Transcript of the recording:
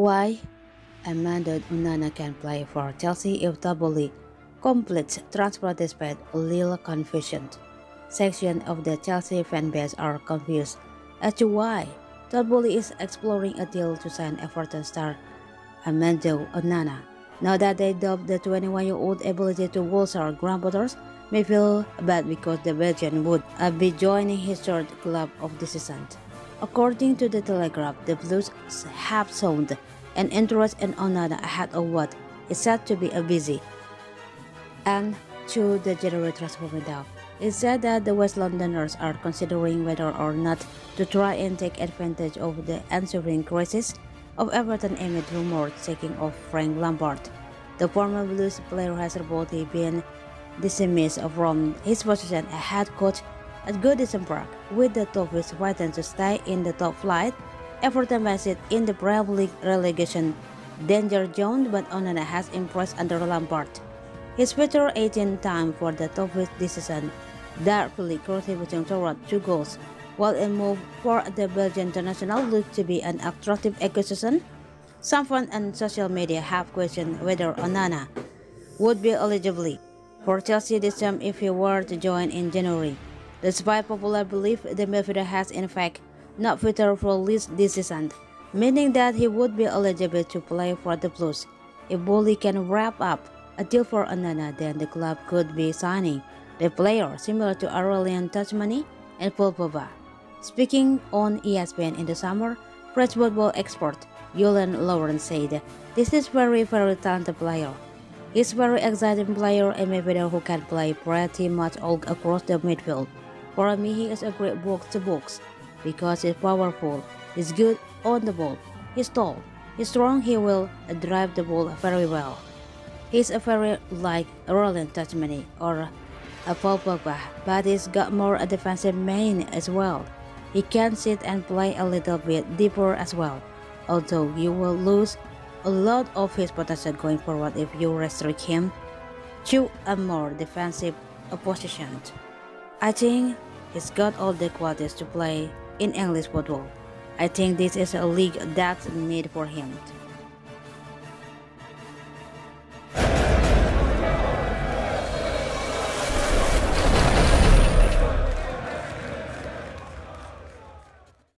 Why? Amadou Onana can play for Chelsea if Todd Boehly completes transfer despite Lille confusion. Section of the Chelsea fanbase are confused as to why Todd Boehly is exploring a deal to sign Everton star Amadou Onana. Now that they dubbed the 21-year-old ability to Wolves granddaughters may feel bad because the Belgian would be joining his third club of the season. According to the Telegraph, the Blues have shown an interest in Onana ahead of what is said to be a busy and to the January transfer window. It said that the West Londoners are considering whether or not to try and take advantage of the ensuing crisis of Everton amid rumors taking off Frank Lampard. The former Blues player has reportedly been dismissed from his position as head coach at Goodison Park, with the Toffees fighting to stay in the top flight. Everton was in the Premier League relegation danger zone, but Onana has impressed under Lampard. His future 18 time for the Toffees this season, darkly contributing toward two goals, while a move for the Belgian international looked to be an attractive acquisition. Some fans and social media have questioned whether Onana would be eligible for Chelsea this time if he were to join in January. Despite popular belief, the midfielder has in fact not featured for Lille this season, meaning that he would be eligible to play for the Blues. If Boehly can wrap up a deal for Onana, then the club could be signing the player similar to Aurelien Tchouameni and Paul Pogba. Speaking on ESPN in the summer, French football expert Julien Laurens said, This is very, very talented player. He's very exciting player and midfielder who can play pretty much all across the midfield. For me, he is a great box to box because he's powerful, he's good on the ball, he's tall, he's strong, he will drive the ball very well. He's a very like Roland Tchouameni or a Paul Pogba, but he's got more a defensive main as well. He can sit and play a little bit deeper as well, although you will lose a lot of his potential going forward if you restrict him to a more defensive position. I think he's got all the qualities to play in English football. I think this is a league that's made for him.